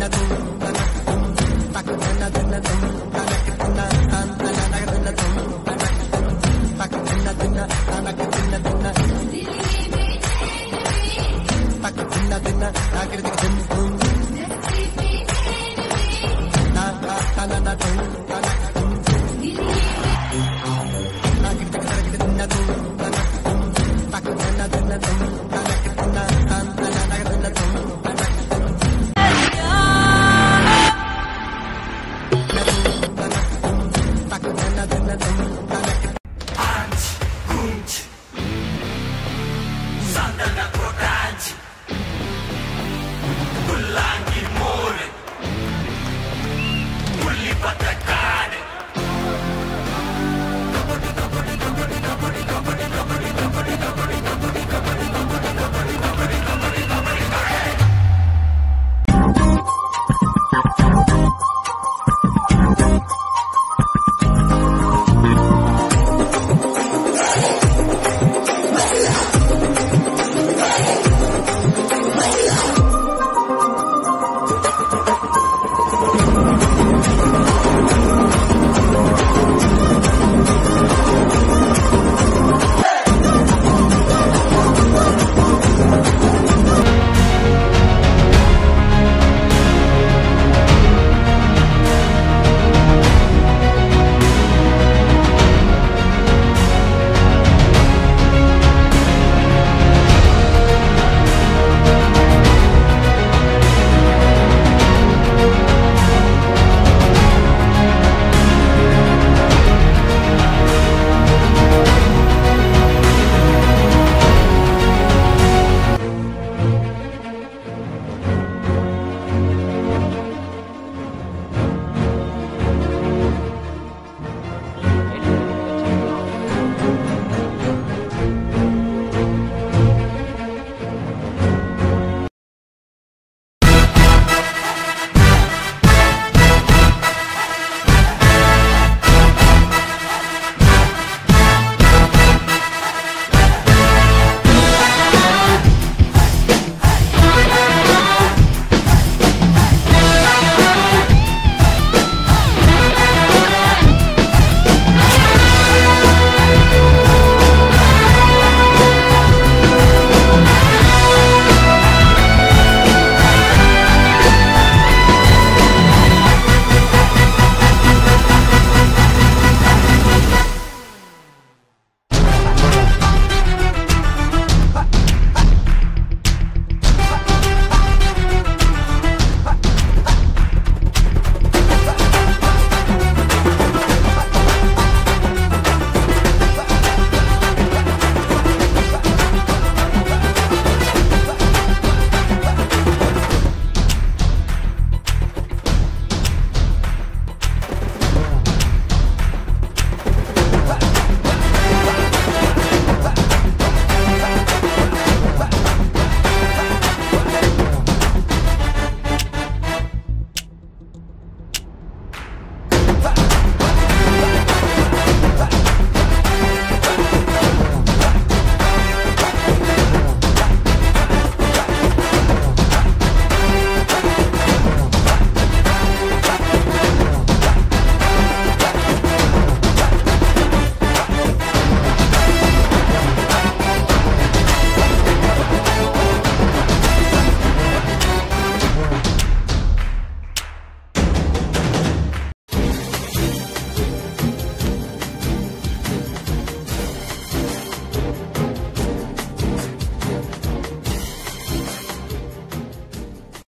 తిన్న తిన్న ఆఖరికి తిన్న